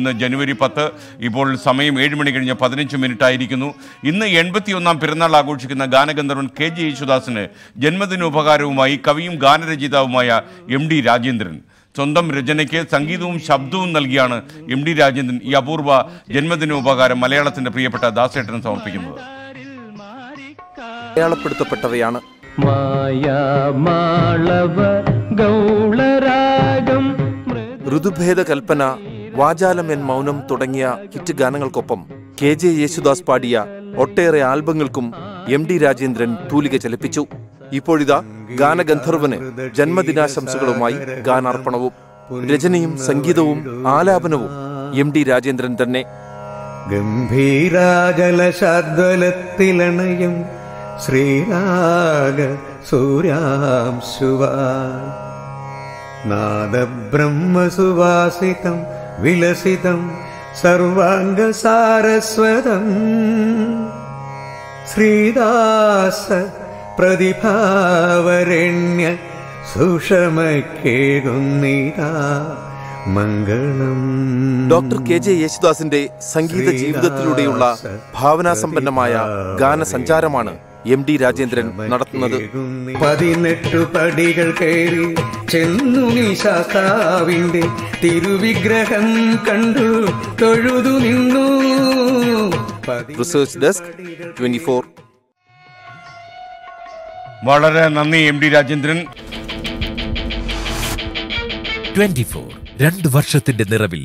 ഇന്ന് ജനുവരി പത്ത്. ഇപ്പോൾ സമയം ഏഴ് മണി കഴിഞ്ഞ് പതിനഞ്ച് മിനിറ്റ് ആയിരിക്കുന്നു. ഇന്ന് എൺപത്തിയൊന്നാം പിറന്നാൾ ആഘോഷിക്കുന്ന ഗാനഗന്ധർവൻ കെ ജി യേശുദാസിന് ജന്മദിനോപകാരവുമായി കവിയും ഗാനരചയിതാവുമായ എം ഡി രാജേന്ദ്രൻ. സ്വന്തം രചനയ്ക്ക് സംഗീതവും ശബ്ദവും നൽകിയാണ് എം ഡി രാജേന്ദ്രൻ ഈ അപൂർവ ജന്മദിനോപകാരം മലയാളത്തിന്റെ പ്രിയപ്പെട്ട ദാസേട്ടൻ സമർപ്പിക്കുന്നത്. അടയാളപ്പെടുത്തപ്പെട്ടവയാണ് മായാമാളവ ഗൗളരാഗം ഋതുഭേദ കൽപ്പന വാചാലം എൻ മൗനം തുടങ്ങിയ ഹിറ്റ് ഗാനങ്ങൾക്കൊപ്പം കെ ജെ യേശുദാസ് പാടിയ ഒട്ടേറെ ആൽബങ്ങൾക്കും എം ഡി രാജേന്ദ്രൻ തൂലിക ചലിപ്പിച്ചു. ഇപ്പോഴിതാ ഗാനഗന്ധർവന് ജന്മദിനാശംസകളുമായി ഗാനാർപ്പണവും രചനയും സംഗീതവും ആലാപനവും എം ഡി രാജേന്ദ്രൻ തന്നെ. ഗംഭീരാജലശാദ്വലത്തിലണയും ശ്രീരാഗ സൂര്യാംശുവാ. നാദബ്രഹ്മസുവാസിതം വിലസിതം സർവാംഗസാരസ്വതം. ശ്രീദാസ പ്രതിഭാവരണ്യ സുഷമക്കേകുന്നിതാ മംഗളം. ഡോക്ടർ കെ ജെ യേശുദാസിന്റെ സംഗീത ജീവിതത്തിലൂടെയുള്ള ഭാവനാസമ്പന്നമായ ഗാനസഞ്ചാരമാണ് എം ഡി രാജേന്ദ്രൻ നടത്തുന്നത്. പതിനെട്ടു പടികൾ കയറി ചെന്നു നിശാസാവിന്റെ തിരുവിഗ്രഹം കണ്ടു തൊഴുതു നിന്നു. റിസർച്ച് ഡെസ്ക് ട്വന്റി ഫോർ വളരെ നന്ദി M D Rajendran. Twenty four രണ്ട് വർഷത്തിന്റെ നിറവിൽ